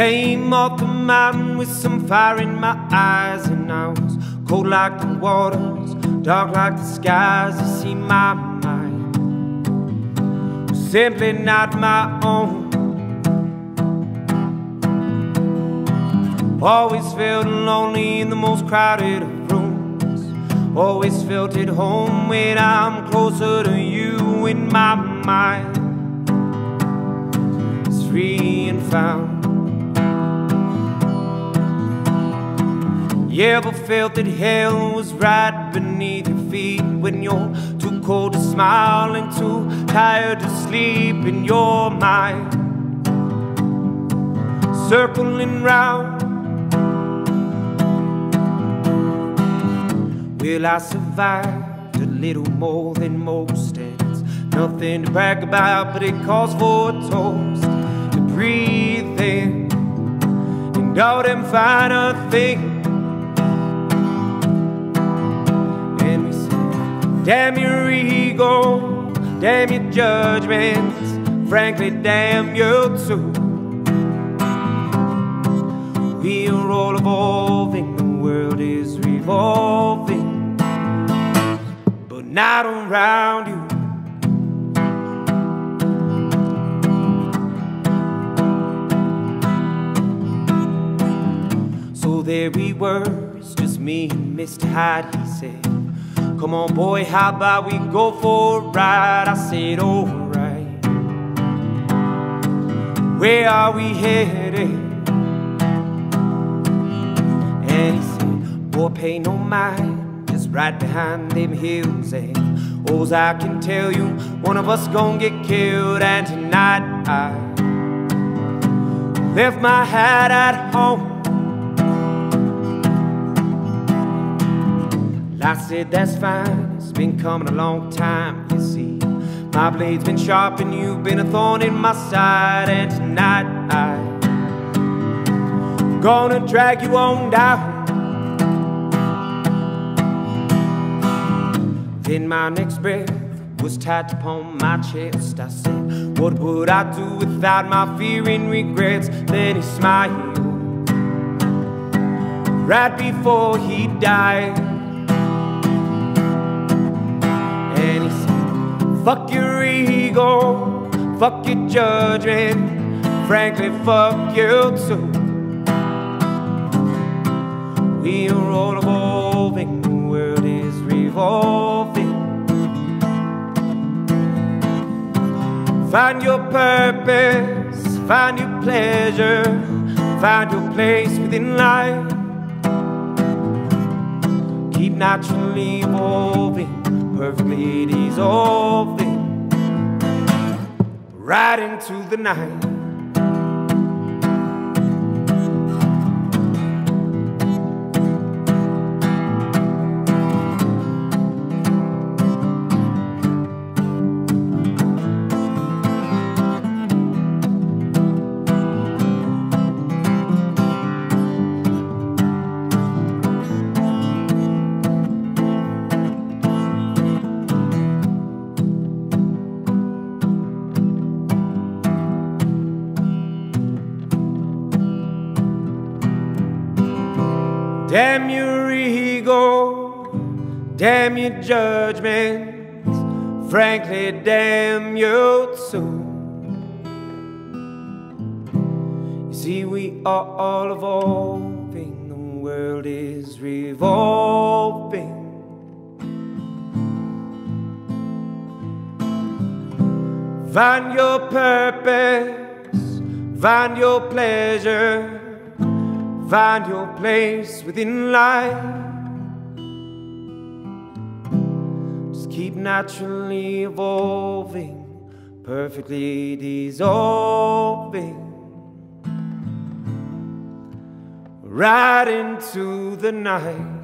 Came off the mountain with some fire in my eyes, and I was cold like the waters, dark like the skies. You see, my mind was simply not my own. Always felt lonely in the most crowded of rooms. Always felt at home when I'm closer to you in my mind. It's free and found. You ever felt that hell was right beneath your feet when you're too cold to smile and too tired to sleep in your mind? Circling round. Will I survive a little more than most? And it's nothing to brag about, but it calls for a toast to breathe in and all them finer things. Damn your ego, damn your judgments, frankly, damn you too. We are all evolving, the world is revolving, but not around you. So there we were, it's just me and Mr. Hyde, he said. Come on, boy, how about we go for a ride? I said, alright. Where are we headed? And he said, boy, pay no mind, just right behind them hills. And all's I can tell you, one of us gonna get killed. And tonight I left my hat at home. I said, that's fine, it's been coming a long time, you see. My blade's been sharp and you've been a thorn in my side. And tonight I'm gonna drag you on down. Then my next breath was tied upon my chest. I said, What would I do without my fear and regrets? Then he smiled right before he died. Fuck your ego, fuck your judgment, frankly, fuck you too. We are all evolving, the world is revolving. Find your purpose, find your pleasure, find your place within life. Keep naturally evolving perfectly dissolving right into the night. Damn your ego, damn your judgments, frankly, damn you too. You see, we are all evolving, the world is revolving. Find your purpose, find your pleasure. Find your place within life. Just keep naturally evolving, perfectly dissolving right into the night.